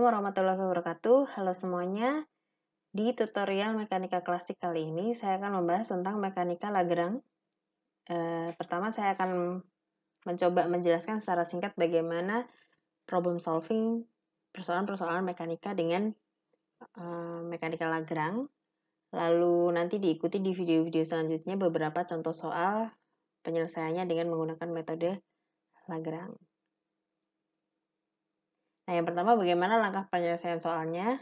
warahmatullahi wabarakatuh. Halo semuanya. Di tutorial mekanika klasik kali ini saya akan membahas tentang mekanika Lagrange. E, pertama saya akan mencoba menjelaskan secara singkat bagaimana problem solving persoalan-persoalan mekanika dengan e, mekanika Lagrange. Lalu nanti diikuti di video-video selanjutnya beberapa contoh soal penyelesaiannya dengan menggunakan metode Lagrange. Nah, yang pertama bagaimana langkah penyelesaian soalnya?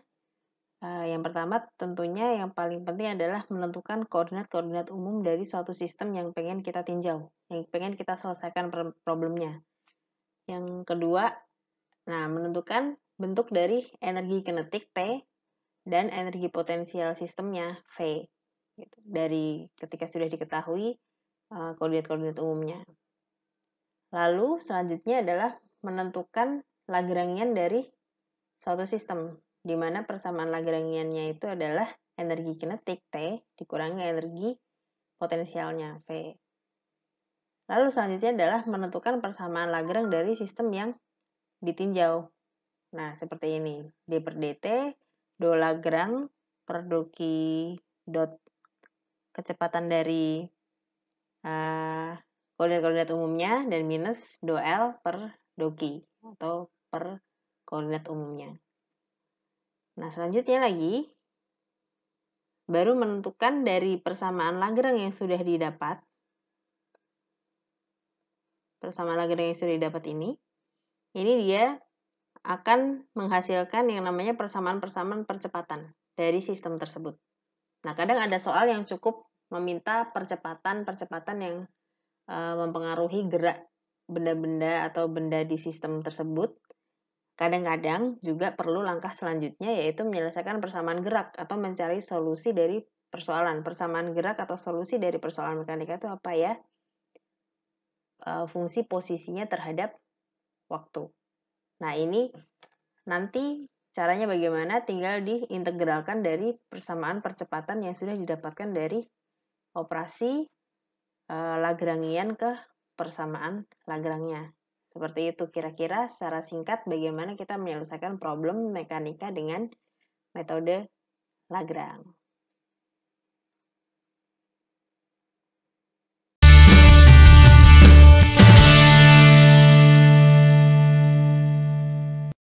Uh, yang pertama tentunya yang paling penting adalah menentukan koordinat-koordinat umum dari suatu sistem yang pengen kita tinjau, yang pengen kita selesaikan problemnya. Yang kedua, nah menentukan bentuk dari energi kinetik P dan energi potensial sistemnya V. Gitu. Dari ketika sudah diketahui uh, koordinat-koordinat umumnya. Lalu selanjutnya adalah menentukan Lagrangian dari suatu sistem, di mana persamaan Lagrangiannya itu adalah energi kinetik T dikurangi energi potensialnya V. Lalu selanjutnya adalah menentukan persamaan Lagrange dari sistem yang ditinjau. Nah, seperti ini. D per dt, do Lagrange per doki dot kecepatan dari uh, koordinat-koordinat umumnya dan minus do L per doki atau per koordinat umumnya. Nah, selanjutnya lagi, baru menentukan dari persamaan Lagrange yang sudah didapat, persamaan Lagrange yang sudah didapat ini, ini dia akan menghasilkan yang namanya persamaan-persamaan percepatan dari sistem tersebut. Nah, kadang ada soal yang cukup meminta percepatan-percepatan yang uh, mempengaruhi gerak benda-benda atau benda di sistem tersebut Kadang-kadang juga perlu langkah selanjutnya yaitu menyelesaikan persamaan gerak atau mencari solusi dari persoalan. Persamaan gerak atau solusi dari persoalan mekanika itu apa ya? E, fungsi posisinya terhadap waktu. Nah, ini nanti caranya bagaimana tinggal diintegralkan dari persamaan percepatan yang sudah didapatkan dari operasi e, Lagrangian ke persamaan Lagrangian. Seperti itu kira-kira secara singkat bagaimana kita menyelesaikan problem mekanika dengan metode Lagrange.